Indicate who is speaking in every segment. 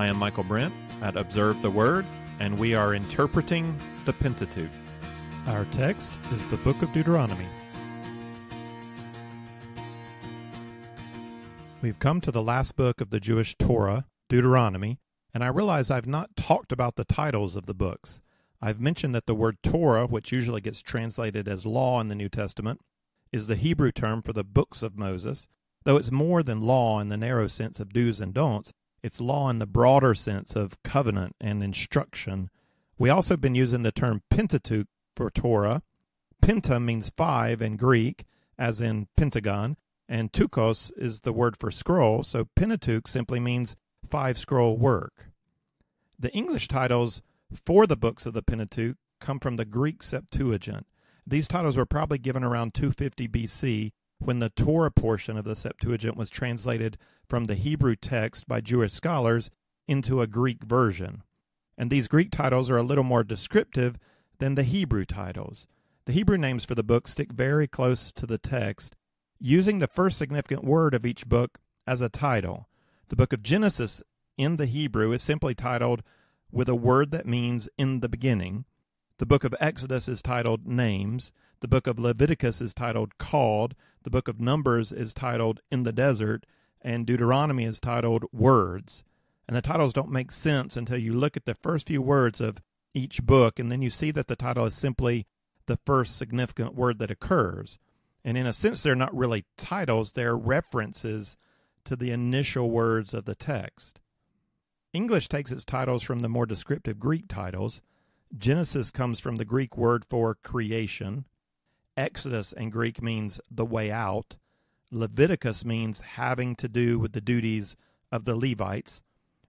Speaker 1: I am Michael Brent at Observe the Word, and we are interpreting the Pentateuch.
Speaker 2: Our text is the book of Deuteronomy. We've come to the last book of the Jewish Torah, Deuteronomy, and I realize I've not talked about the titles of the books. I've mentioned that the word Torah, which usually gets translated as law in the New Testament, is the Hebrew term for the books of Moses. Though it's more than law in the narrow sense of do's and don'ts, it's law in the broader sense of covenant and instruction. We also have been using the term Pentateuch for Torah. Penta means five in Greek, as in pentagon, and tukos is the word for scroll, so Pentateuch simply means five scroll work. The English titles for the books of the Pentateuch come from the Greek Septuagint. These titles were probably given around 250 BC when the Torah portion of the Septuagint was translated from the Hebrew text by Jewish scholars into a Greek version. And these Greek titles are a little more descriptive than the Hebrew titles. The Hebrew names for the book stick very close to the text, using the first significant word of each book as a title. The book of Genesis in the Hebrew is simply titled with a word that means in the beginning. The book of Exodus is titled Names. The book of Leviticus is titled Called. The book of Numbers is titled In the Desert. And Deuteronomy is titled Words. And the titles don't make sense until you look at the first few words of each book, and then you see that the title is simply the first significant word that occurs. And in a sense, they're not really titles, they're references to the initial words of the text. English takes its titles from the more descriptive Greek titles. Genesis comes from the Greek word for creation. Exodus in Greek means the way out. Leviticus means having to do with the duties of the Levites.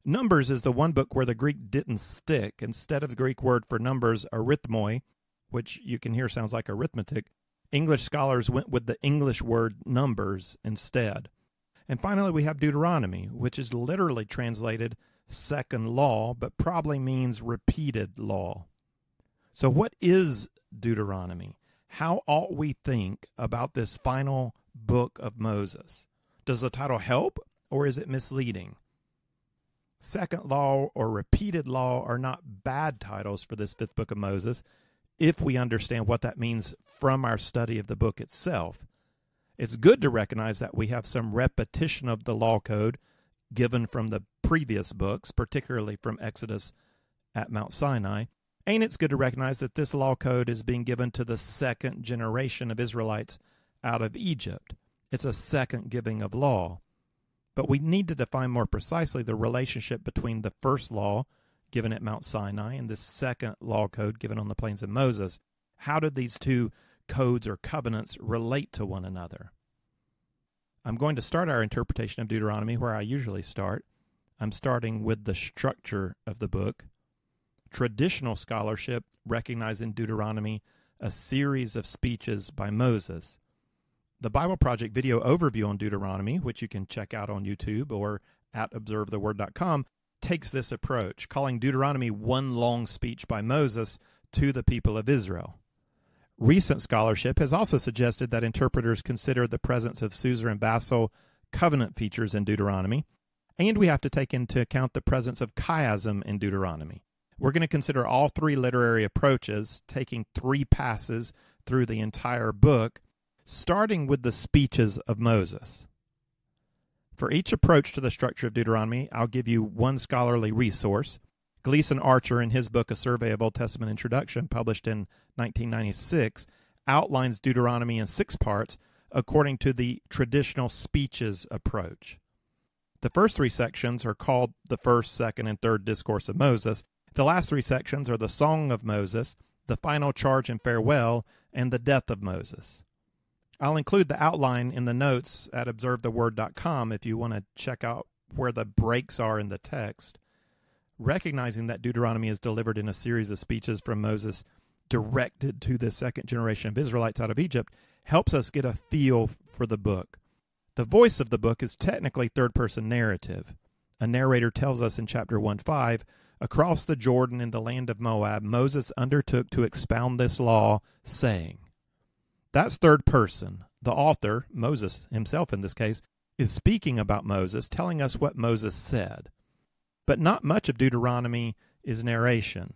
Speaker 2: Numbers is the one book where the Greek didn't stick. Instead of the Greek word for numbers, arithmoi, which you can hear sounds like arithmetic, English scholars went with the English word numbers instead. And finally, we have Deuteronomy, which is literally translated second law, but probably means repeated law. So, what is Deuteronomy? How ought we think about this final book of Moses? Does the title help or is it misleading? Second law or repeated law are not bad titles for this fifth book of Moses if we understand what that means from our study of the book itself. It's good to recognize that we have some repetition of the law code given from the previous books, particularly from Exodus at Mount Sinai. And it's good to recognize that this law code is being given to the second generation of Israelites out of Egypt. It's a second giving of law. But we need to define more precisely the relationship between the first law given at Mount Sinai and the second law code given on the plains of Moses. How did these two codes or covenants relate to one another? I'm going to start our interpretation of Deuteronomy where I usually start. I'm starting with the structure of the book. Traditional scholarship recognizes in Deuteronomy a series of speeches by Moses. The Bible Project video overview on Deuteronomy, which you can check out on YouTube or at observetheword.com, takes this approach, calling Deuteronomy one long speech by Moses to the people of Israel. Recent scholarship has also suggested that interpreters consider the presence of suzerain vassal covenant features in Deuteronomy, and we have to take into account the presence of chiasm in Deuteronomy. We're going to consider all three literary approaches, taking three passes through the entire book starting with the speeches of Moses. For each approach to the structure of Deuteronomy, I'll give you one scholarly resource. Gleason Archer, in his book A Survey of Old Testament Introduction, published in 1996, outlines Deuteronomy in six parts according to the traditional speeches approach. The first three sections are called the first, second, and third discourse of Moses. The last three sections are the Song of Moses, the final charge and farewell, and the death of Moses. I'll include the outline in the notes at observetheword.com if you want to check out where the breaks are in the text. Recognizing that Deuteronomy is delivered in a series of speeches from Moses directed to the second generation of Israelites out of Egypt helps us get a feel for the book. The voice of the book is technically third person narrative. A narrator tells us in chapter 1 5 Across the Jordan in the land of Moab, Moses undertook to expound this law, saying, that's third person. The author, Moses himself in this case, is speaking about Moses, telling us what Moses said. But not much of Deuteronomy is narration.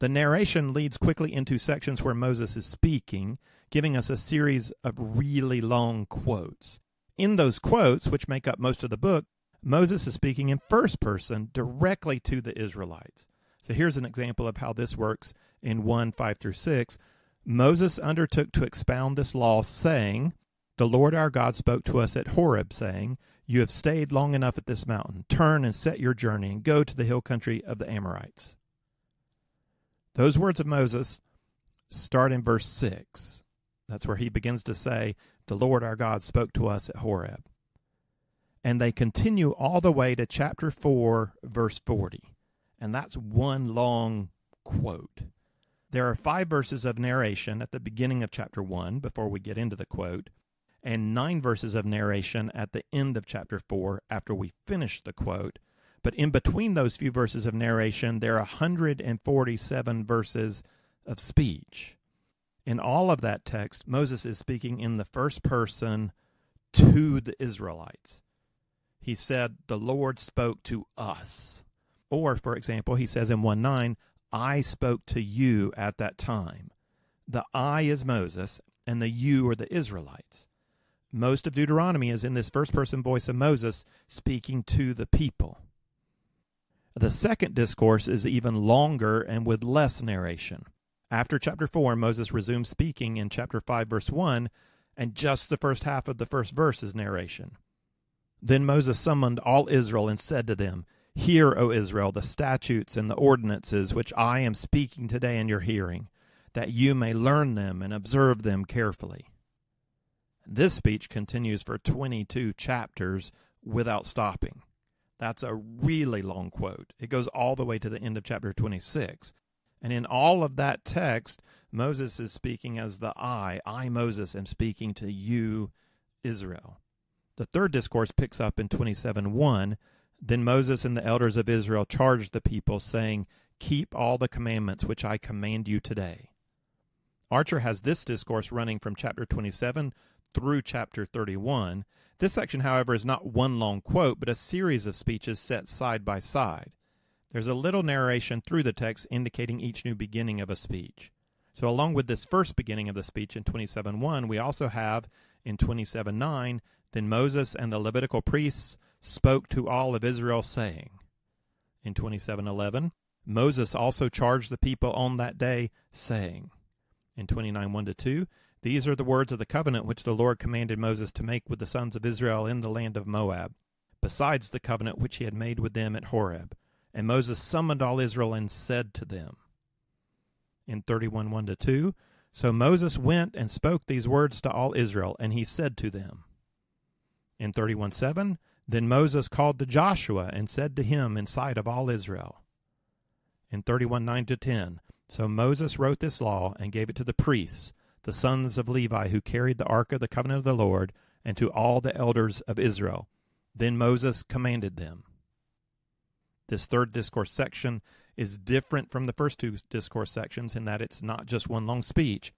Speaker 2: The narration leads quickly into sections where Moses is speaking, giving us a series of really long quotes. In those quotes, which make up most of the book, Moses is speaking in first person directly to the Israelites. So here's an example of how this works in 1 5 through 6. Moses undertook to expound this law, saying, The Lord our God spoke to us at Horeb, saying, You have stayed long enough at this mountain. Turn and set your journey, and go to the hill country of the Amorites. Those words of Moses start in verse 6. That's where he begins to say, The Lord our God spoke to us at Horeb. And they continue all the way to chapter 4, verse 40. And that's one long quote. There are five verses of narration at the beginning of chapter 1 before we get into the quote, and nine verses of narration at the end of chapter 4 after we finish the quote. But in between those few verses of narration, there are 147 verses of speech. In all of that text, Moses is speaking in the first person to the Israelites. He said, The Lord spoke to us. Or, for example, he says in 1 9, I spoke to you at that time. The I is Moses, and the you are the Israelites. Most of Deuteronomy is in this first person voice of Moses speaking to the people. The second discourse is even longer and with less narration. After chapter 4, Moses resumes speaking in chapter 5, verse 1, and just the first half of the first verse is narration. Then Moses summoned all Israel and said to them, Hear, O Israel, the statutes and the ordinances which I am speaking today in your hearing, that you may learn them and observe them carefully. This speech continues for 22 chapters without stopping. That's a really long quote. It goes all the way to the end of chapter 26. And in all of that text, Moses is speaking as the I. I, Moses, am speaking to you, Israel. The third discourse picks up in 27 1. Then Moses and the elders of Israel charged the people, saying, Keep all the commandments which I command you today. Archer has this discourse running from chapter 27 through chapter 31, this section, however, is not one long quote, but a series of speeches set side by side. There's a little narration through the text indicating each new beginning of a speech. So, along with this first beginning of the speech in 27.1, we also have in 27.9, then Moses and the Levitical priests spoke to all of Israel, saying. In 27.11, Moses also charged the people on that day, saying. In 29.1 2, these are the words of the covenant which the Lord commanded Moses to make with the sons of Israel in the land of Moab, besides the covenant which he had made with them at Horeb. And Moses summoned all Israel and said to them, in 31 1 2, So Moses went and spoke these words to all Israel, and he said to them, in 31 7, Then Moses called to Joshua and said to him in sight of all Israel. In 31 9 to 10, So Moses wrote this law and gave it to the priests the sons of Levi who carried the ark of the covenant of the Lord, and to all the elders of Israel. Then Moses commanded them. This third discourse section is different from the first two discourse sections in that it's not just one long speech,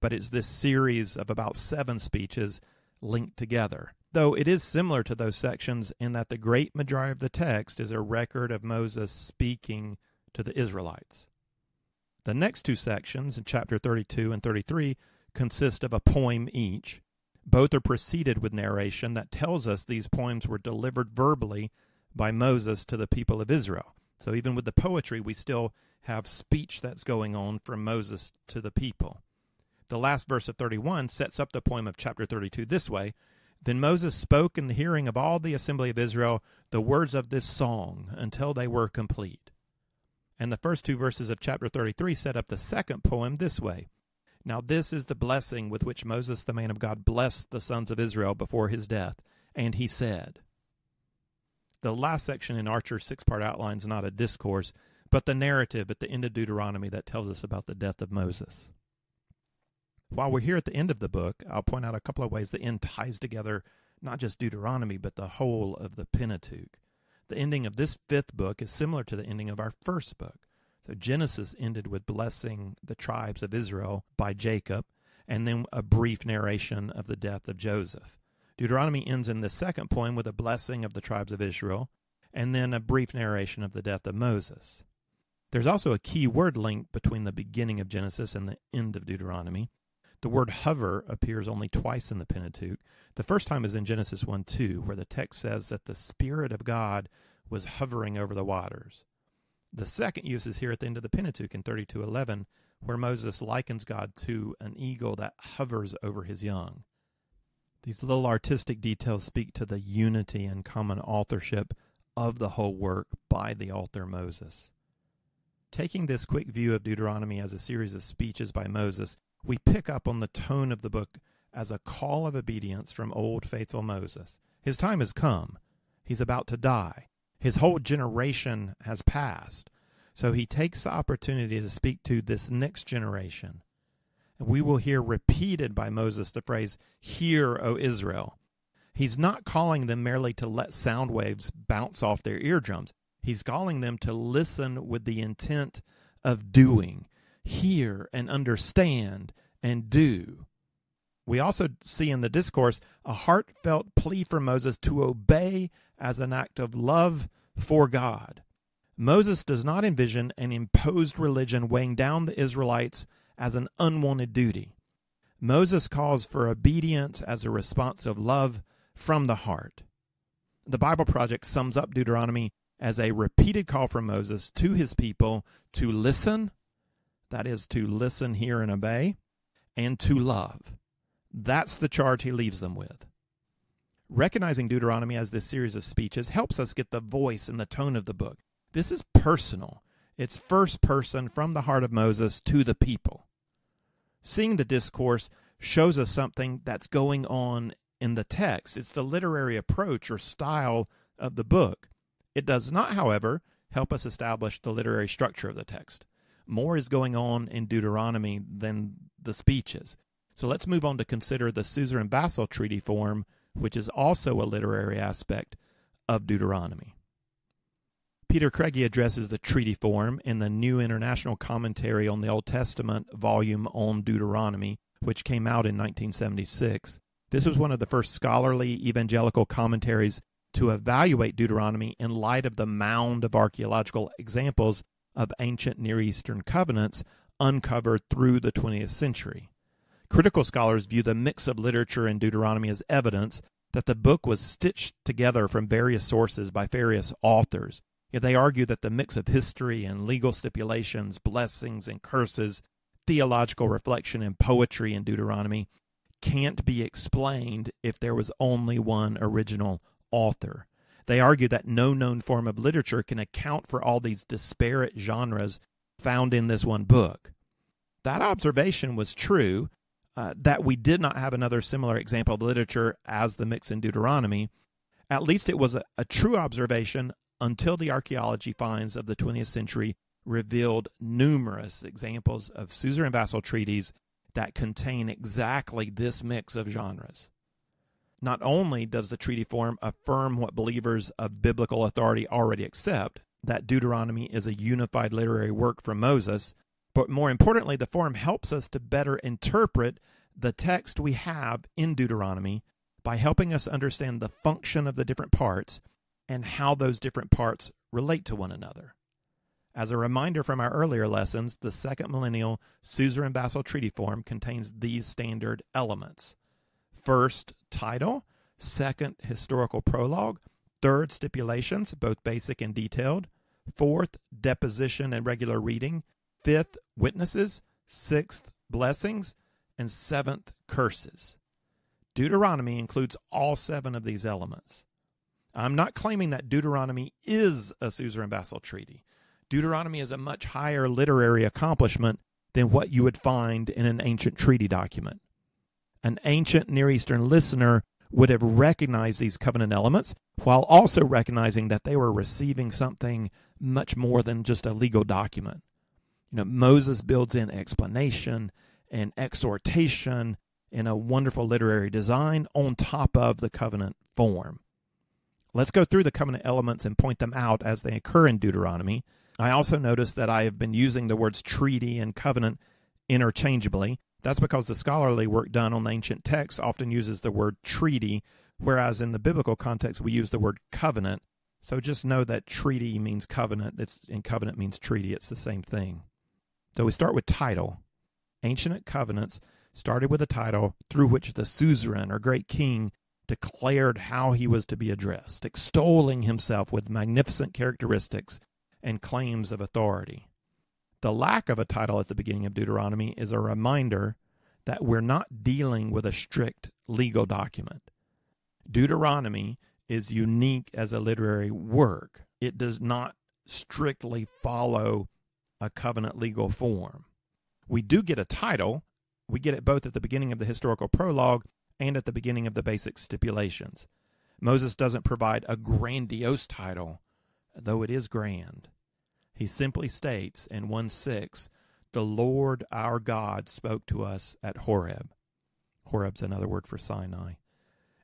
Speaker 2: but it's this series of about seven speeches linked together. Though it is similar to those sections in that the great majority of the text is a record of Moses speaking to the Israelites. The next two sections, in chapter 32 and 33, consist of a poem each. Both are preceded with narration that tells us these poems were delivered verbally by Moses to the people of Israel. So even with the poetry, we still have speech that's going on from Moses to the people. The last verse of 31 sets up the poem of chapter 32 this way Then Moses spoke in the hearing of all the assembly of Israel the words of this song until they were complete. And the first two verses of chapter 33 set up the second poem this way Now, this is the blessing with which Moses, the man of God, blessed the sons of Israel before his death. And he said, The last section in Archer's six part outline is not a discourse, but the narrative at the end of Deuteronomy that tells us about the death of Moses. While we're here at the end of the book, I'll point out a couple of ways the end ties together not just Deuteronomy, but the whole of the Pentateuch. The ending of this fifth book is similar to the ending of our first book. So Genesis ended with blessing the tribes of Israel by Jacob, and then a brief narration of the death of Joseph. Deuteronomy ends in the second poem with a blessing of the tribes of Israel, and then a brief narration of the death of Moses. There's also a key word link between the beginning of Genesis and the end of Deuteronomy. The word hover appears only twice in the Pentateuch. The first time is in Genesis 1 2, where the text says that the Spirit of God was hovering over the waters. The second use is here at the end of the Pentateuch in 32:11, where Moses likens God to an eagle that hovers over his young. These little artistic details speak to the unity and common authorship of the whole work by the author Moses. Taking this quick view of Deuteronomy as a series of speeches by Moses, we pick up on the tone of the book as a call of obedience from old faithful Moses. His time has come. He's about to die. His whole generation has passed. So he takes the opportunity to speak to this next generation. And we will hear repeated by Moses the phrase, Hear, O Israel. He's not calling them merely to let sound waves bounce off their eardrums. He's calling them to listen with the intent of doing, hear and understand and do. We also see in the discourse a heartfelt plea for Moses to obey as an act of love for God. Moses does not envision an imposed religion weighing down the Israelites as an unwanted duty. Moses calls for obedience as a response of love from the heart. The Bible Project sums up Deuteronomy as a repeated call from Moses to his people to listen, that is, to listen, hear, and obey, and to love. That's the charge he leaves them with. Recognizing Deuteronomy as this series of speeches helps us get the voice and the tone of the book. This is personal. It's first person from the heart of Moses to the people. Seeing the discourse shows us something that's going on in the text. It's the literary approach or style of the book. It does not, however, help us establish the literary structure of the text. More is going on in Deuteronomy than the speeches. So let's move on to consider the Suzerain Vassal treaty form, which is also a literary aspect of Deuteronomy. Peter Craigie addresses the treaty form in the New International Commentary on the Old Testament volume on Deuteronomy, which came out in 1976. This was one of the first scholarly evangelical commentaries to evaluate Deuteronomy in light of the mound of archaeological examples of ancient Near Eastern covenants uncovered through the 20th century. Critical scholars view the mix of literature in Deuteronomy as evidence that the book was stitched together from various sources by various authors Yet they argue that the mix of history and legal stipulations, blessings and curses, theological reflection and poetry in Deuteronomy can't be explained if there was only one original author. They argue that no known form of literature can account for all these disparate genres found in this one book. That observation was true, uh, that we did not have another similar example of literature as the mix in Deuteronomy. At least it was a, a true observation until the archaeology finds of the 20th century revealed numerous examples of suzerain vassal treaties that contain exactly this mix of genres. Not only does the treaty form affirm what believers of biblical authority already accept, that Deuteronomy is a unified literary work from Moses, but more importantly, the form helps us to better interpret the text we have in Deuteronomy by helping us understand the function of the different parts and how those different parts relate to one another. As a reminder from our earlier lessons, the second millennial suzerain vassal treaty form contains these standard elements. First, title. Second, historical prologue. Third, stipulations, both basic and detailed. Fourth, deposition and regular reading. Fifth, witnesses. Sixth, blessings. And seventh, curses. Deuteronomy includes all seven of these elements. I'm not claiming that Deuteronomy is a suzerain vassal treaty. Deuteronomy is a much higher literary accomplishment than what you would find in an ancient treaty document. An ancient Near Eastern listener would have recognized these covenant elements while also recognizing that they were receiving something much more than just a legal document. You know, Moses builds in explanation and exhortation in a wonderful literary design on top of the covenant form. Let's go through the covenant elements and point them out as they occur in Deuteronomy. I also notice that I have been using the words treaty and covenant interchangeably. That's because the scholarly work done on the ancient texts often uses the word treaty, whereas in the biblical context we use the word covenant. So just know that treaty means covenant. It's and covenant means treaty. It's the same thing. So we start with title. Ancient covenants started with a title through which the suzerain or great king declared how he was to be addressed, extolling himself with magnificent characteristics and claims of authority. The lack of a title at the beginning of Deuteronomy is a reminder that we're not dealing with a strict legal document. Deuteronomy is unique as a literary work. It does not strictly follow a covenant legal form. We do get a title. We get it both at the beginning of the historical prologue and at the beginning of the basic stipulations. Moses doesn't provide a grandiose title, though it is grand. He simply states in 1 6, The Lord our God spoke to us at Horeb. Horeb's another word for Sinai.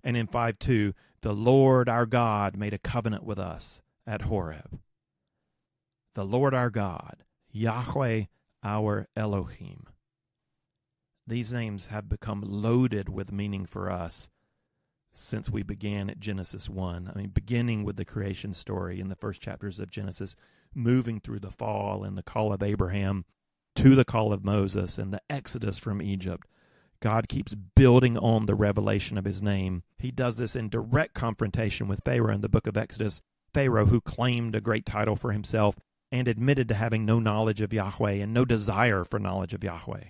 Speaker 2: And in 5 2, The Lord our God made a covenant with us at Horeb. The Lord our God, Yahweh our Elohim. These names have become loaded with meaning for us since we began at Genesis 1. I mean, beginning with the creation story in the first chapters of Genesis, moving through the fall and the call of Abraham to the call of Moses and the exodus from Egypt. God keeps building on the revelation of his name. He does this in direct confrontation with Pharaoh in the book of Exodus. Pharaoh, who claimed a great title for himself and admitted to having no knowledge of Yahweh and no desire for knowledge of Yahweh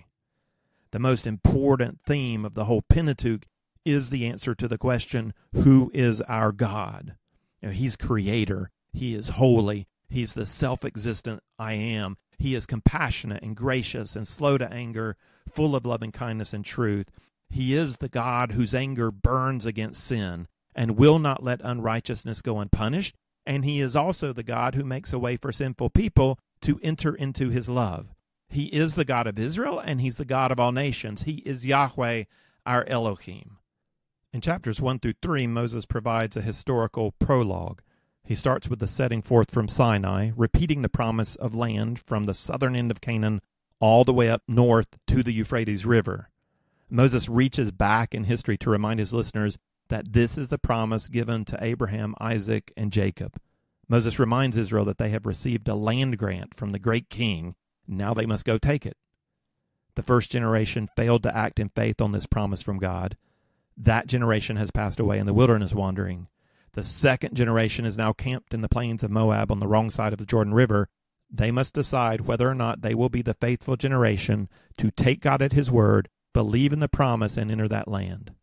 Speaker 2: the most important theme of the whole Pentateuch is the answer to the question, Who is our God? You know, he's creator, He is holy, He's the self existent I am. He is compassionate and gracious and slow to anger, full of loving kindness and truth. He is the God whose anger burns against sin and will not let unrighteousness go unpunished. And he is also the God who makes a way for sinful people to enter into his love. He is the God of Israel and he's the God of all nations. He is Yahweh, our Elohim. In chapters 1 through 3, Moses provides a historical prologue. He starts with the setting forth from Sinai, repeating the promise of land from the southern end of Canaan all the way up north to the Euphrates River. Moses reaches back in history to remind his listeners that this is the promise given to Abraham, Isaac, and Jacob. Moses reminds Israel that they have received a land grant from the great king now they must go take it. The first generation failed to act in faith on this promise from God. That generation has passed away in the wilderness wandering. The second generation is now camped in the plains of Moab on the wrong side of the Jordan River. They must decide whether or not they will be the faithful generation to take God at His word, believe in the promise, and enter that land.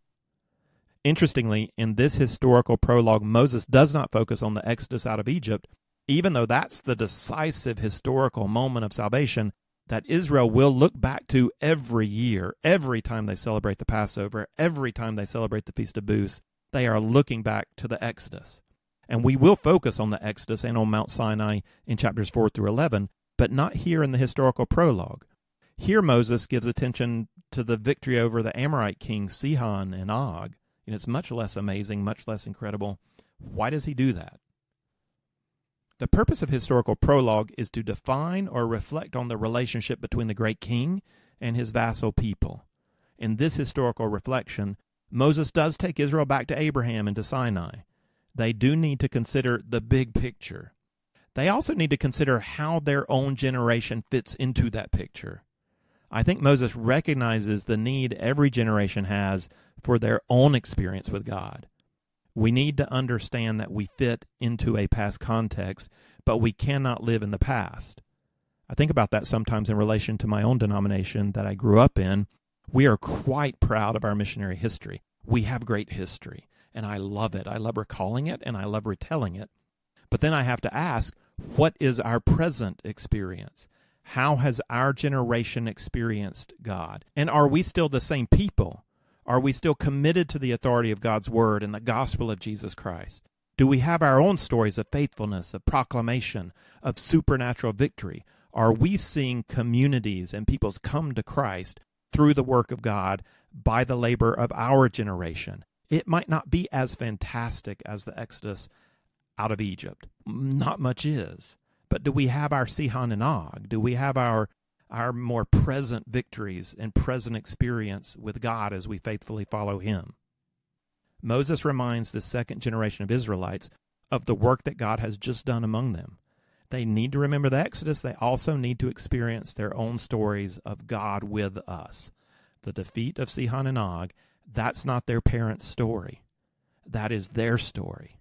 Speaker 2: Interestingly, in this historical prologue, Moses does not focus on the exodus out of Egypt, even though that's the decisive historical moment of salvation that Israel will look back to every year, every time they celebrate the Passover, every time they celebrate the Feast of Booths, they are looking back to the Exodus. And we will focus on the Exodus and on Mount Sinai in chapters 4 through 11, but not here in the historical prologue. Here, Moses gives attention to the victory over the Amorite kings Sihon and Og. And it's much less amazing, much less incredible. Why does he do that? The purpose of historical prologue is to define or reflect on the relationship between the great king and his vassal people. In this historical reflection, Moses does take Israel back to Abraham and to Sinai. They do need to consider the big picture. They also need to consider how their own generation fits into that picture. I think Moses recognizes the need every generation has for their own experience with God. We need to understand that we fit into a past context, but we cannot live in the past. I think about that sometimes in relation to my own denomination that I grew up in. We are quite proud of our missionary history. We have great history, and I love it. I love recalling it, and I love retelling it. But then I have to ask, what is our present experience? How has our generation experienced God? And are we still the same people? Are we still committed to the authority of God's Word and the gospel of Jesus Christ? Do we have our own stories of faithfulness, of proclamation, of supernatural victory? Are we seeing communities and peoples come to Christ through the work of God by the labor of our generation? It might not be as fantastic as the Exodus out of Egypt. Not much is. But do we have our Sihon and Og? Do we have our our more present victories and present experience with God as we faithfully follow Him. Moses reminds the second generation of Israelites of the work that God has just done among them. They need to remember the Exodus. They also need to experience their own stories of God with us. The defeat of Sihon and Og, that's not their parents' story. That is their story.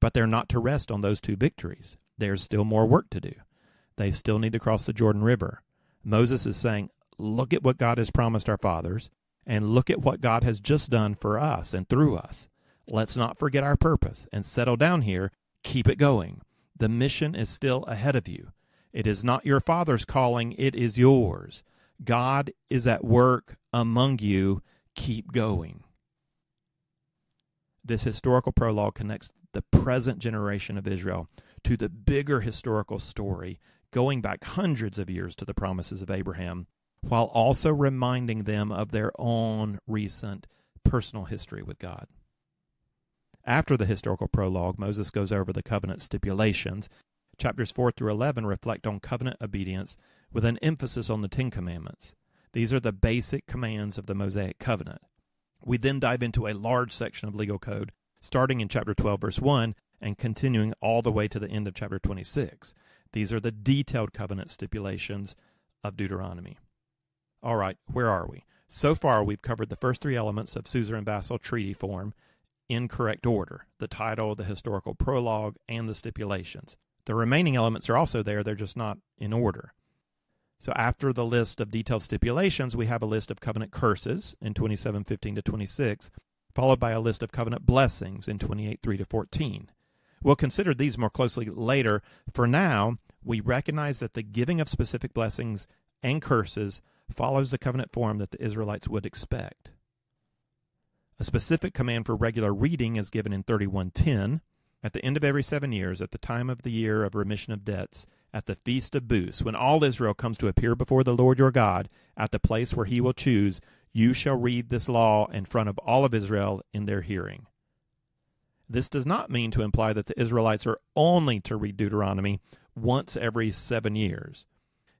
Speaker 2: But they're not to rest on those two victories. There's still more work to do. They still need to cross the Jordan River. Moses is saying, Look at what God has promised our fathers, and look at what God has just done for us and through us. Let's not forget our purpose and settle down here. Keep it going. The mission is still ahead of you. It is not your father's calling, it is yours. God is at work among you. Keep going. This historical prologue connects the present generation of Israel to the bigger historical story going back hundreds of years to the promises of Abraham, while also reminding them of their own recent personal history with God. After the historical prologue, Moses goes over the covenant stipulations. Chapters 4 through 11 reflect on covenant obedience with an emphasis on the Ten Commandments. These are the basic commands of the Mosaic covenant. We then dive into a large section of legal code, starting in chapter 12, verse 1, and continuing all the way to the end of chapter 26. These are the detailed covenant stipulations of Deuteronomy. All right, where are we? So far, we've covered the first three elements of suzerain vassal treaty form in correct order the title, the historical prologue, and the stipulations. The remaining elements are also there, they're just not in order. So after the list of detailed stipulations, we have a list of covenant curses in 27:15 to 26, followed by a list of covenant blessings in 28:3 to 14. We'll consider these more closely later. For now, we recognize that the giving of specific blessings and curses follows the covenant form that the Israelites would expect. A specific command for regular reading is given in 3110. At the end of every seven years, at the time of the year of remission of debts, at the feast of booths, when all Israel comes to appear before the Lord your God, at the place where he will choose, you shall read this law in front of all of Israel in their hearing. This does not mean to imply that the Israelites are only to read Deuteronomy once every seven years.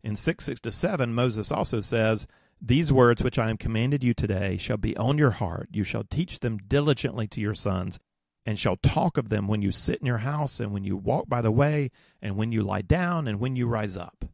Speaker 2: In 6 6 to 7, Moses also says, these words which I am commanded you today shall be on your heart. You shall teach them diligently to your sons, and shall talk of them when you sit in your house, and when you walk by the way, and when you lie down, and when you rise up.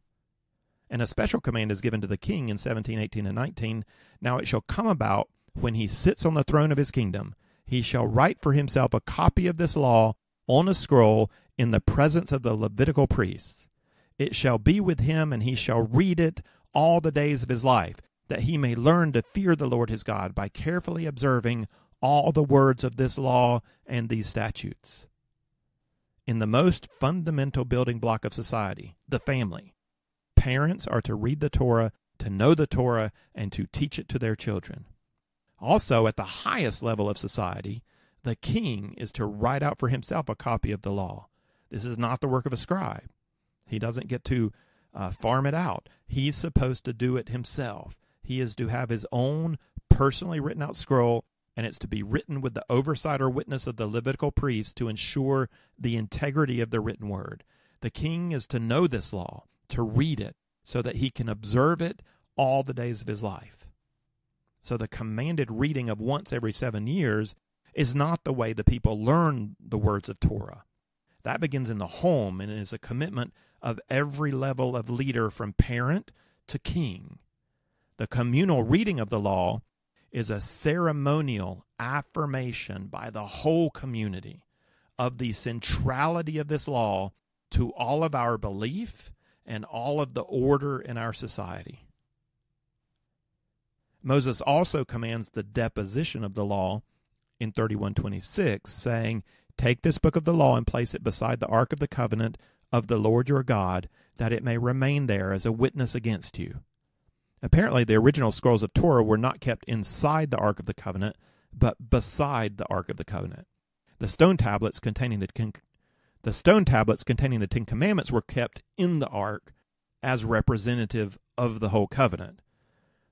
Speaker 2: And a special command is given to the king in 17, 18, and 19. Now it shall come about when he sits on the throne of his kingdom, he shall write for himself a copy of this law on a scroll in the presence of the Levitical priests. It shall be with him, and he shall read it all the days of his life that he may learn to fear the Lord his God by carefully observing all the words of this law and these statutes. In the most fundamental building block of society, the family, parents are to read the Torah, to know the Torah, and to teach it to their children. Also, at the highest level of society, the king is to write out for himself a copy of the law. This is not the work of a scribe. He doesn't get to uh, farm it out. He's supposed to do it himself. He is to have his own personally written out scroll, and it's to be written with the oversight or witness of the Levitical priest to ensure the integrity of the written word. The king is to know this law, to read it, so that he can observe it all the days of his life. So the commanded reading of once every seven years is not the way the people learn the words of Torah. That begins in the home and is a commitment of every level of leader from parent to king. The communal reading of the law is a ceremonial affirmation by the whole community of the centrality of this law to all of our belief and all of the order in our society. Moses also commands the deposition of the law in 3126, saying, Take this book of the law and place it beside the ark of the covenant of the Lord your God, that it may remain there as a witness against you. Apparently, the original scrolls of Torah were not kept inside the Ark of the Covenant, but beside the Ark of the Covenant. The stone tablets containing the the stone tablets containing the Ten Commandments were kept in the Ark as representative of the whole covenant.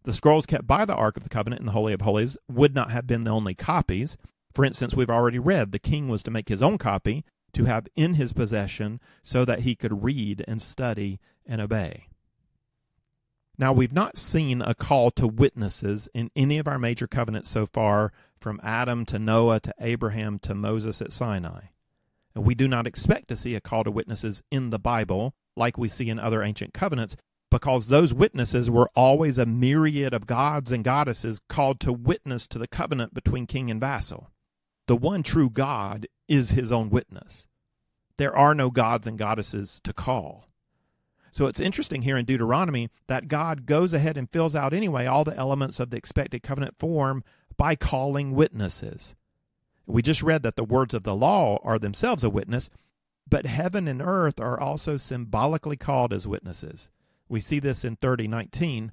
Speaker 2: The scrolls kept by the Ark of the Covenant in the Holy of Holies would not have been the only copies. For instance, we've already read the king was to make his own copy to have in his possession so that he could read and study and obey. Now, we've not seen a call to witnesses in any of our major covenants so far, from Adam to Noah to Abraham to Moses at Sinai. And we do not expect to see a call to witnesses in the Bible like we see in other ancient covenants because those witnesses were always a myriad of gods and goddesses called to witness to the covenant between king and vassal. The one true God is his own witness. There are no gods and goddesses to call. So it's interesting here in Deuteronomy that God goes ahead and fills out anyway all the elements of the expected covenant form by calling witnesses. We just read that the words of the law are themselves a witness, but heaven and earth are also symbolically called as witnesses. We see this in 3019.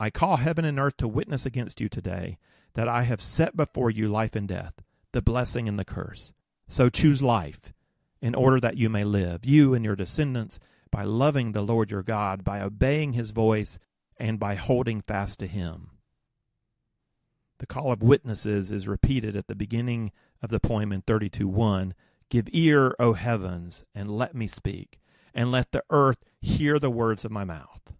Speaker 2: I call heaven and earth to witness against you today that I have set before you life and death, the blessing and the curse. So choose life in order that you may live, you and your descendants, by loving the Lord your God, by obeying his voice, and by holding fast to him. The call of witnesses is repeated at the beginning of the poem in 32 1. Give ear, O heavens, and let me speak, and let the earth hear the words of my mouth.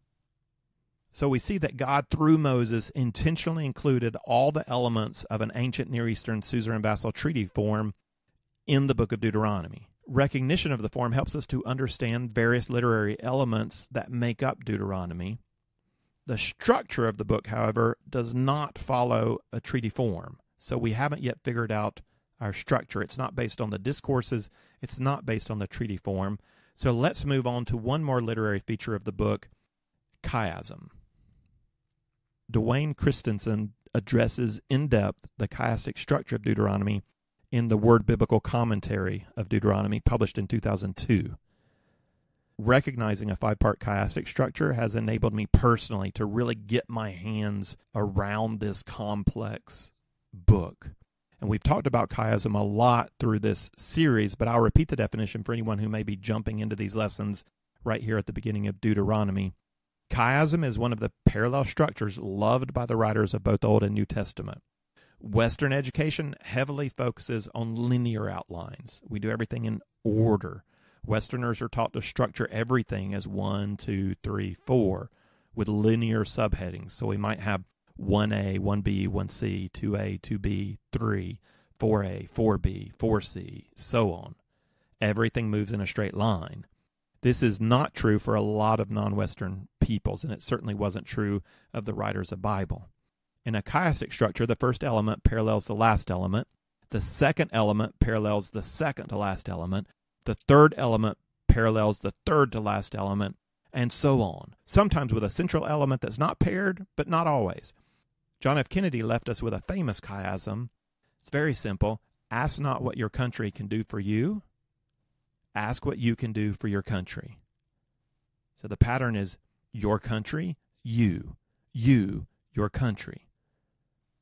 Speaker 2: So we see that God, through Moses, intentionally included all the elements of an ancient Near Eastern suzerain vassal treaty form in the book of Deuteronomy. Recognition of the form helps us to understand various literary elements that make up Deuteronomy the structure of the book, however, does not follow a treaty form. So we haven't yet figured out our structure. It's not based on the discourses, it's not based on the treaty form. So let's move on to one more literary feature of the book chiasm. Duane Christensen addresses in depth the chiastic structure of Deuteronomy in the Word Biblical Commentary of Deuteronomy, published in 2002 recognizing a five part chiastic structure has enabled me personally to really get my hands around this complex book. And we've talked about chiasm a lot through this series, but I'll repeat the definition for anyone who may be jumping into these lessons right here at the beginning of Deuteronomy. Chiasm is one of the parallel structures loved by the writers of both Old and New Testament. Western education heavily focuses on linear outlines. We do everything in order. Westerners are taught to structure everything as one, two, three, four with linear subheadings. So we might have 1A, 1B, 1C, 2A, 2B, 3, 4A, 4B, 4C, so on. Everything moves in a straight line. This is not true for a lot of non Western peoples, and it certainly wasn't true of the writers of Bible. In a chiastic structure, the first element parallels the last element, the second element parallels the second to last element, the third element parallels the third to last element, and so on, sometimes with a central element that's not paired, but not always. John F. Kennedy left us with a famous chiasm. It's very simple. Ask not what your country can do for you, ask what you can do for your country. So the pattern is your country, you, you, your country.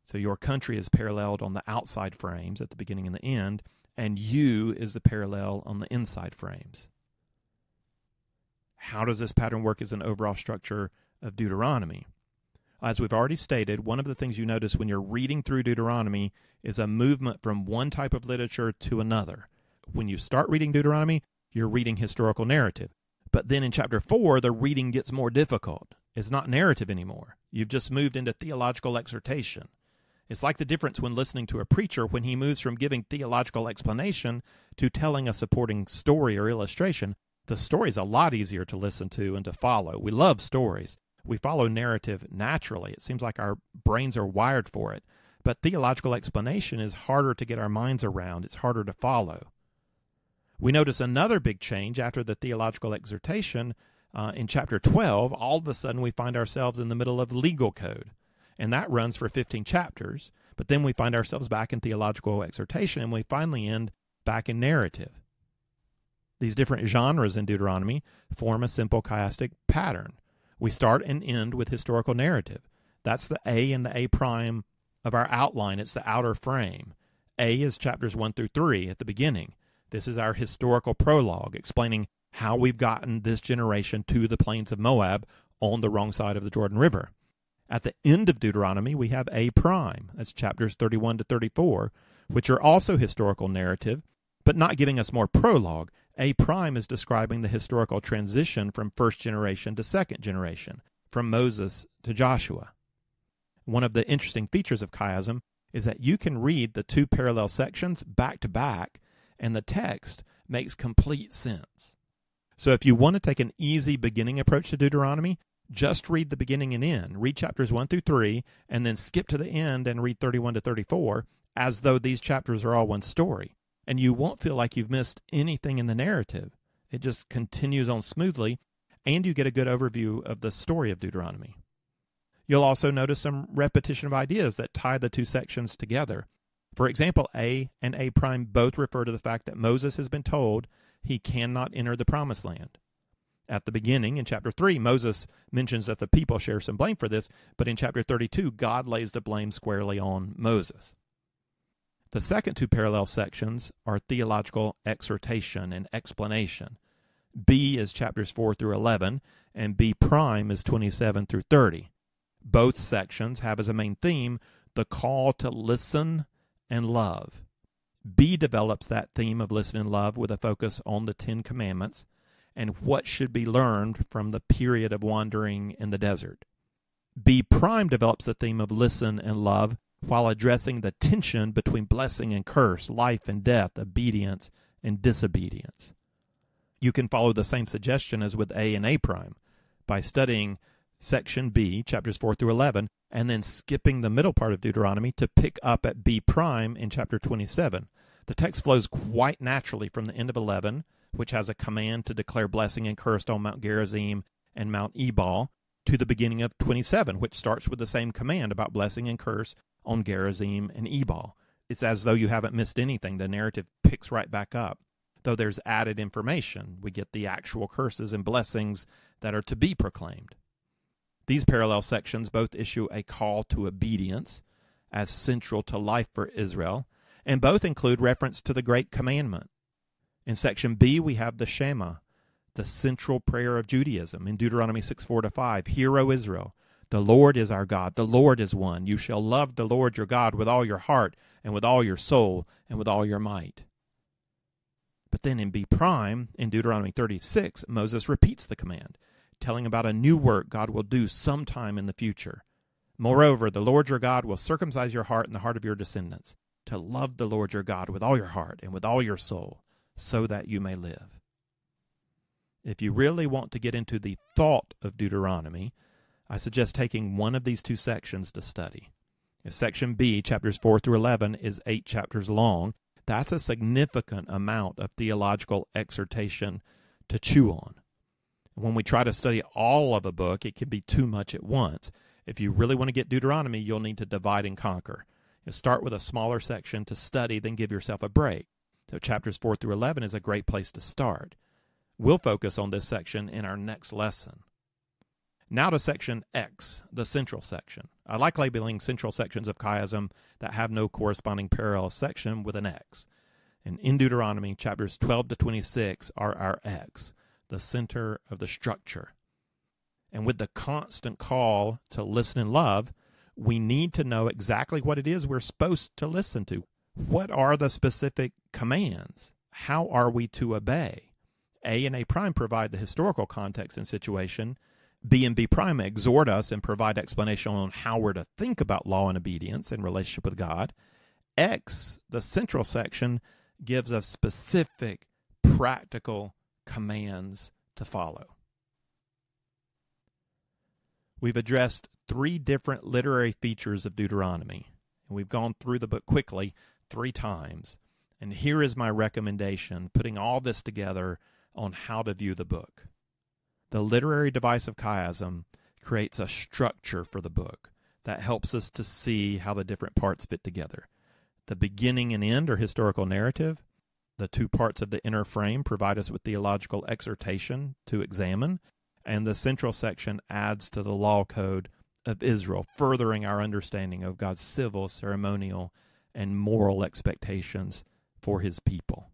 Speaker 2: So your country is paralleled on the outside frames at the beginning and the end, and you is the parallel on the inside frames. How does this pattern work as an overall structure of Deuteronomy? As we've already stated, one of the things you notice when you're reading through Deuteronomy is a movement from one type of literature to another. When you start reading Deuteronomy, you're reading historical narrative. But then in chapter 4, the reading gets more difficult. It's not narrative anymore. You've just moved into theological exhortation. It's like the difference when listening to a preacher when he moves from giving theological explanation to telling a supporting story or illustration. The story's a lot easier to listen to and to follow. We love stories. We follow narrative naturally. It seems like our brains are wired for it. But theological explanation is harder to get our minds around, it's harder to follow. We notice another big change after the theological exhortation. Uh, in chapter 12, all of a sudden we find ourselves in the middle of legal code and that runs for 15 chapters. But then we find ourselves back in theological exhortation, and we finally end back in narrative. These different genres in Deuteronomy form a simple chiastic pattern. We start and end with historical narrative. That's the A and the A prime of our outline. It's the outer frame. A is chapters 1 through 3 at the beginning. This is our historical prologue explaining how we've gotten this generation to the plains of Moab on the wrong side of the Jordan River. At the end of Deuteronomy, we have A prime. That's chapters 31 to 34, which are also historical narrative, but not giving us more prologue. A prime is describing the historical transition from first generation to second generation, from Moses to Joshua. One of the interesting features of chiasm is that you can read the two parallel sections back to back, and the text makes complete sense. So if you want to take an easy beginning approach to Deuteronomy, just read the beginning and end. Read chapters 1 through 3, and then skip to the end and read 31 to 34 as though these chapters are all one story. And you won't feel like you've missed anything in the narrative. It just continues on smoothly, and you get a good overview of the story of Deuteronomy. You'll also notice some repetition of ideas that tie the two sections together. For example, A and A prime both refer to the fact that Moses has been told he cannot enter the promised land. At the beginning, in chapter 3, Moses mentions that the people share some blame for this, but in chapter 32, God lays the blame squarely on Moses. The second two parallel sections are theological exhortation and explanation. B is chapters 4 through 11, and B prime is 27 through 30. Both sections have as a main theme the call to listen and love. B develops that theme of listen and love with a focus on the Ten Commandments and what should be learned from the period of wandering in the desert. B prime develops the theme of listen and love while addressing the tension between blessing and curse, life and death, obedience and disobedience. You can follow the same suggestion as with A and A prime by studying section B, chapters 4 through 11, and then skipping the middle part of Deuteronomy to pick up at B prime in chapter 27. The text flows quite naturally from the end of 11, which has a command to declare blessing and curse on Mount Gerizim and Mount Ebal, to the beginning of 27, which starts with the same command about blessing and curse on Gerizim and Ebal. It's as though you haven't missed anything. The narrative picks right back up. Though there's added information, we get the actual curses and blessings that are to be proclaimed. These parallel sections both issue a call to obedience as central to life for Israel, and both include reference to the Great Commandment. In section B, we have the Shema, the central prayer of Judaism in Deuteronomy 6 4 to 5. Hear, O Israel, the Lord is our God, the Lord is one. You shall love the Lord your God with all your heart, and with all your soul, and with all your might. But then in B prime, in Deuteronomy 36, Moses repeats the command telling about a new work God will do sometime in the future. Moreover, the Lord your God will circumcise your heart and the heart of your descendants, to love the Lord your God with all your heart and with all your soul, so that you may live. If you really want to get into the thought of Deuteronomy, I suggest taking one of these two sections to study. If section B, chapters 4 through 11, is eight chapters long, that's a significant amount of theological exhortation to chew on. When we try to study all of a book, it can be too much at once. If you really want to get Deuteronomy, you'll need to divide and conquer. You start with a smaller section to study, then give yourself a break. So, chapters 4 through 11 is a great place to start. We'll focus on this section in our next lesson. Now to section X, the central section. I like labeling central sections of chiasm that have no corresponding parallel section with an X. And in Deuteronomy, chapters 12 to 26 are our X the center of the structure. And with the constant call to listen and love, we need to know exactly what it is we're supposed to listen to. What are the specific commands? How are we to obey? A and A prime provide the historical context and situation. B and B prime exhort us and provide explanation on how we're to think about law and obedience in relationship with God. X, the central section, gives us specific practical commands to follow. We've addressed three different literary features of Deuteronomy, and we've gone through the book quickly three times. And here is my recommendation, putting all this together on how to view the book. The literary device of chiasm creates a structure for the book that helps us to see how the different parts fit together. The beginning and end are historical narrative. The two parts of the inner frame provide us with theological exhortation to examine, and the central section adds to the law code of Israel, furthering our understanding of God's civil, ceremonial, and moral expectations for his people.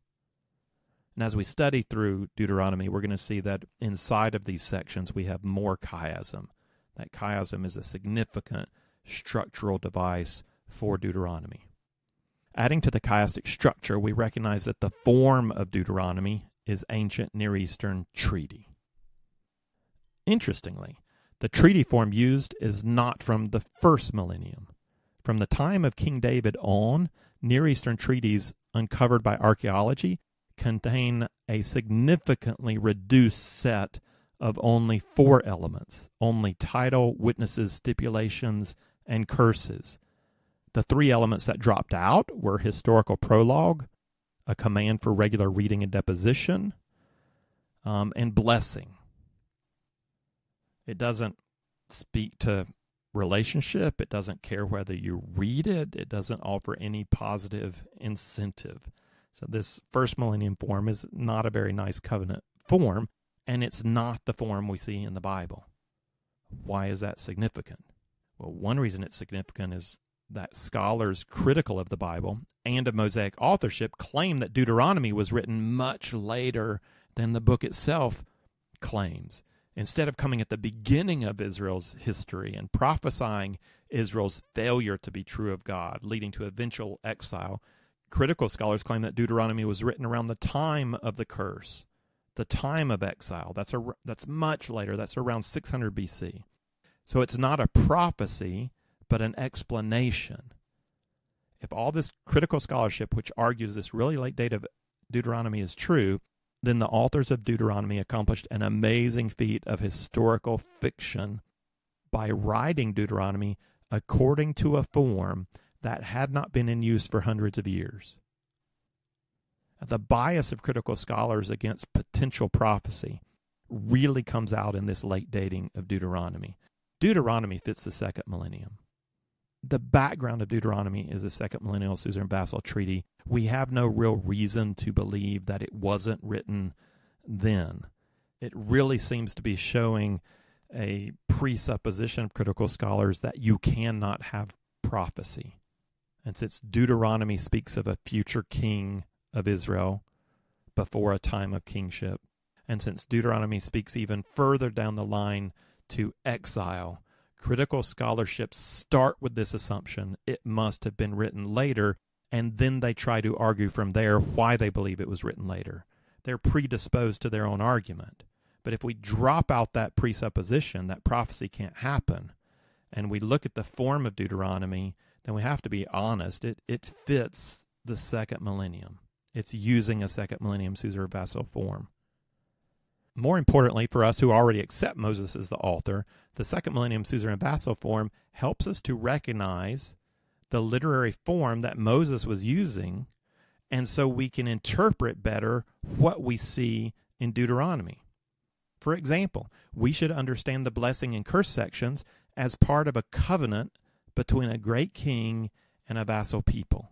Speaker 2: And as we study through Deuteronomy, we're going to see that inside of these sections we have more chiasm. That chiasm is a significant structural device for Deuteronomy. Adding to the chiastic structure, we recognize that the form of Deuteronomy is ancient Near Eastern treaty. Interestingly, the treaty form used is not from the first millennium. From the time of King David on, Near Eastern treaties uncovered by archaeology contain a significantly reduced set of only four elements only title, witnesses, stipulations, and curses. The three elements that dropped out were historical prologue, a command for regular reading and deposition, um, and blessing. It doesn't speak to relationship. It doesn't care whether you read it. It doesn't offer any positive incentive. So, this first millennium form is not a very nice covenant form, and it's not the form we see in the Bible. Why is that significant? Well, one reason it's significant is that scholars critical of the Bible and of Mosaic authorship claim that Deuteronomy was written much later than the book itself claims. Instead of coming at the beginning of Israel's history and prophesying Israel's failure to be true of God, leading to eventual exile, critical scholars claim that Deuteronomy was written around the time of the curse, the time of exile. That's a, that's much later. That's around 600 BC. So it's not a prophecy, but an explanation. If all this critical scholarship, which argues this really late date of Deuteronomy, is true, then the authors of Deuteronomy accomplished an amazing feat of historical fiction by writing Deuteronomy according to a form that had not been in use for hundreds of years. The bias of critical scholars against potential prophecy really comes out in this late dating of Deuteronomy. Deuteronomy fits the second millennium. The background of Deuteronomy is the second millennial Suzerain Vassal Treaty. We have no real reason to believe that it wasn't written then. It really seems to be showing a presupposition of critical scholars that you cannot have prophecy. And since Deuteronomy speaks of a future king of Israel before a time of kingship, and since Deuteronomy speaks even further down the line to exile. Critical scholarships start with this assumption it must have been written later, and then they try to argue from there why they believe it was written later. They're predisposed to their own argument. But if we drop out that presupposition that prophecy can't happen, and we look at the form of Deuteronomy, then we have to be honest. It, it fits the second millennium. It's using a second millennium suzerain vassal form. More importantly, for us who already accept Moses as the author, the second millennium suzerain vassal form helps us to recognize the literary form that Moses was using, and so we can interpret better what we see in Deuteronomy. For example, we should understand the blessing and curse sections as part of a covenant between a great king and a vassal people.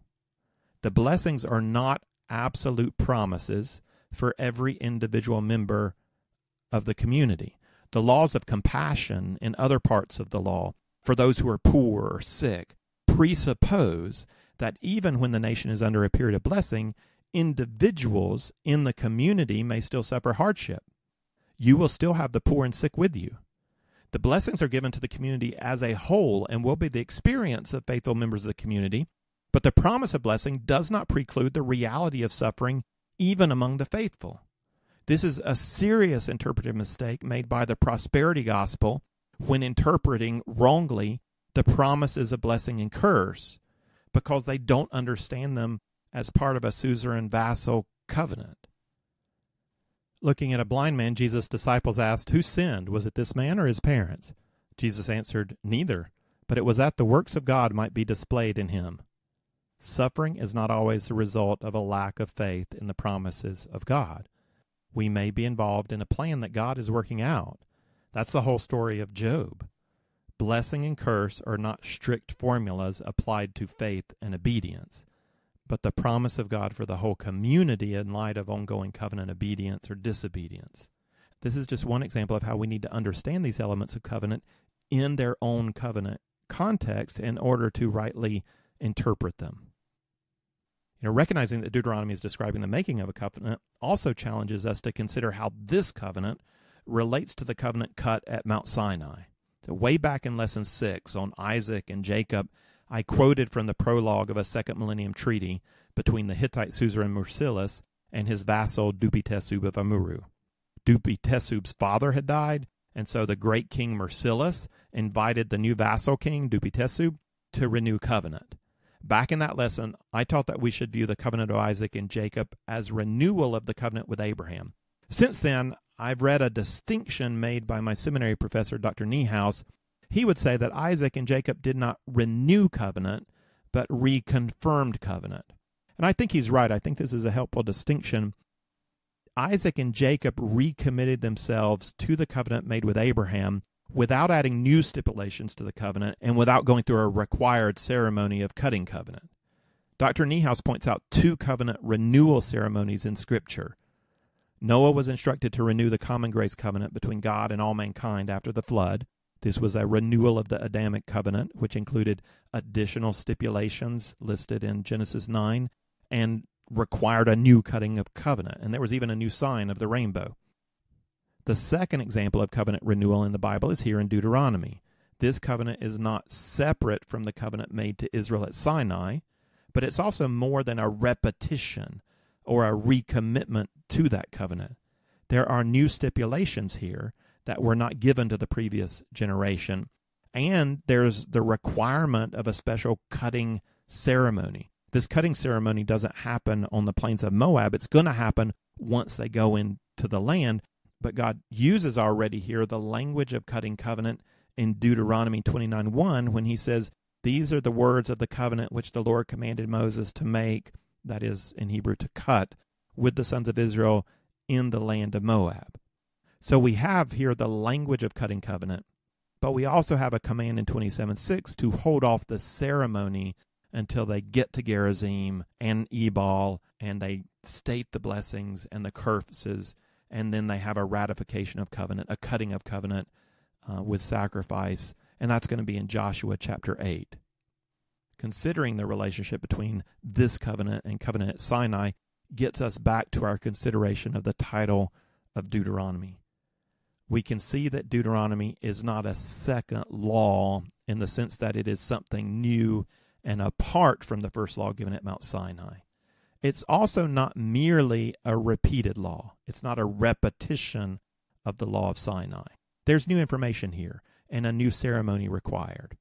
Speaker 2: The blessings are not absolute promises for every individual member of the community. The laws of compassion in other parts of the law for those who are poor or sick presuppose that even when the nation is under a period of blessing, individuals in the community may still suffer hardship. You will still have the poor and sick with you. The blessings are given to the community as a whole and will be the experience of faithful members of the community, but the promise of blessing does not preclude the reality of suffering even among the faithful. This is a serious interpretive mistake made by the prosperity gospel when interpreting wrongly the promises of blessing and curse because they don't understand them as part of a suzerain vassal covenant. Looking at a blind man, Jesus' disciples asked, Who sinned? Was it this man or his parents? Jesus answered, Neither, but it was that the works of God might be displayed in him. Suffering is not always the result of a lack of faith in the promises of God we may be involved in a plan that God is working out. That's the whole story of Job. Blessing and curse are not strict formulas applied to faith and obedience, but the promise of God for the whole community in light of ongoing covenant obedience or disobedience. This is just one example of how we need to understand these elements of covenant in their own covenant context in order to rightly interpret them. You know, recognizing that Deuteronomy is describing the making of a covenant also challenges us to consider how this covenant relates to the covenant cut at Mount Sinai. So, way back in lesson six on Isaac and Jacob, I quoted from the prologue of a second millennium treaty between the Hittite suzerain Mursilis and his vassal Duppi-Teshub of Amurru. Duppi-Teshub's father had died, and so the great king Mursilis invited the new vassal king, Duppi-Teshub, to renew covenant. Back in that lesson, I taught that we should view the covenant of Isaac and Jacob as renewal of the covenant with Abraham. Since then, I've read a distinction made by my seminary professor, Dr. Niehaus. He would say that Isaac and Jacob did not renew covenant, but reconfirmed covenant. And I think he's right. I think this is a helpful distinction. Isaac and Jacob recommitted themselves to the covenant made with Abraham without adding new stipulations to the covenant and without going through a required ceremony of cutting covenant. Dr. Niehaus points out two covenant renewal ceremonies in Scripture. Noah was instructed to renew the common grace covenant between God and all mankind after the flood. This was a renewal of the Adamic covenant, which included additional stipulations listed in Genesis 9 and required a new cutting of covenant. And there was even a new sign of the rainbow. The second example of covenant renewal in the Bible is here in Deuteronomy. This covenant is not separate from the covenant made to Israel at Sinai, but it's also more than a repetition or a recommitment to that covenant. There are new stipulations here that were not given to the previous generation, and there's the requirement of a special cutting ceremony. This cutting ceremony doesn't happen on the plains of Moab. It's going to happen once they go into the land, but God uses already here the language of cutting covenant in Deuteronomy 29 1 when he says, These are the words of the covenant which the Lord commanded Moses to make, that is in Hebrew, to cut, with the sons of Israel in the land of Moab. So we have here the language of cutting covenant, but we also have a command in 27 6 to hold off the ceremony until they get to Gerizim and Ebal and they state the blessings and the curses and then they have a ratification of covenant, a cutting of covenant uh, with sacrifice, and that's going to be in Joshua chapter 8. Considering the relationship between this covenant and covenant at Sinai gets us back to our consideration of the title of Deuteronomy. We can see that Deuteronomy is not a second law in the sense that it is something new and apart from the first law given at Mount Sinai. It's also not merely a repeated law, it's not a repetition of the law of Sinai. There's new information here and a new ceremony required.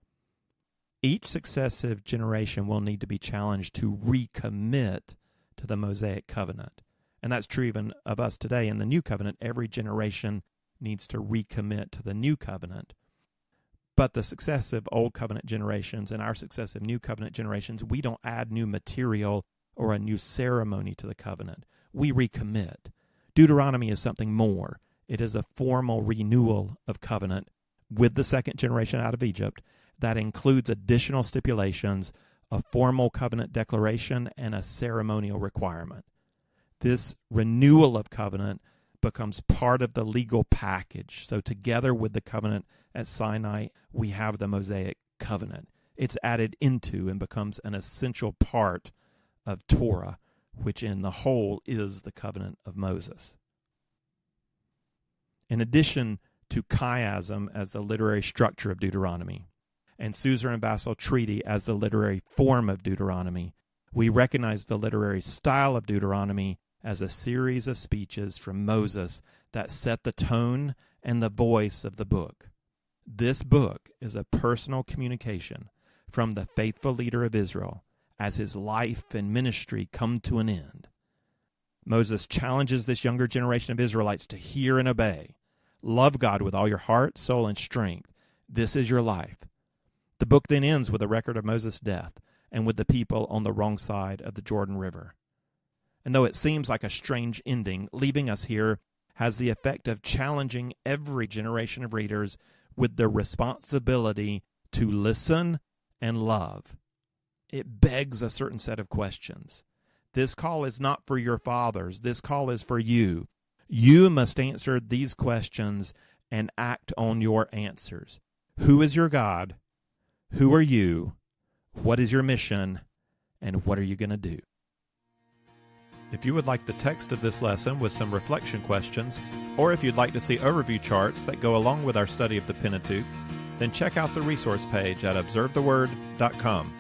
Speaker 2: Each successive generation will need to be challenged to recommit to the Mosaic covenant. And that's true even of us today in the new covenant. Every generation needs to recommit to the new covenant. But the successive old covenant generations and our successive new covenant generations, we don't add new material or a new ceremony to the covenant. We recommit. Deuteronomy is something more. It is a formal renewal of covenant with the second generation out of Egypt that includes additional stipulations, a formal covenant declaration, and a ceremonial requirement. This renewal of covenant becomes part of the legal package. So, together with the covenant at Sinai, we have the Mosaic covenant. It's added into and becomes an essential part of Torah, which in the whole is the covenant of Moses. In addition to chiasm as the literary structure of Deuteronomy, and Suzerain Vassal Treaty as the literary form of Deuteronomy, we recognize the literary style of Deuteronomy as a series of speeches from Moses that set the tone and the voice of the book. This book is a personal communication from the faithful leader of Israel as his life and ministry come to an end. Moses challenges this younger generation of Israelites to hear and obey. Love God with all your heart, soul, and strength. This is your life. The book then ends with a record of Moses' death and with the people on the wrong side of the Jordan River. And though it seems like a strange ending, leaving us here has the effect of challenging every generation of readers with the responsibility to listen and love it begs a certain set of questions. This call is not for your fathers, this call is for you. You must answer these questions and act on your answers. Who is your God? Who are you? What is your mission? And what are you going to do?
Speaker 1: If you would like the text of this lesson with some reflection questions, or if you'd like to see overview charts that go along with our study of the Pentateuch, then check out the resource page at observetheword.com.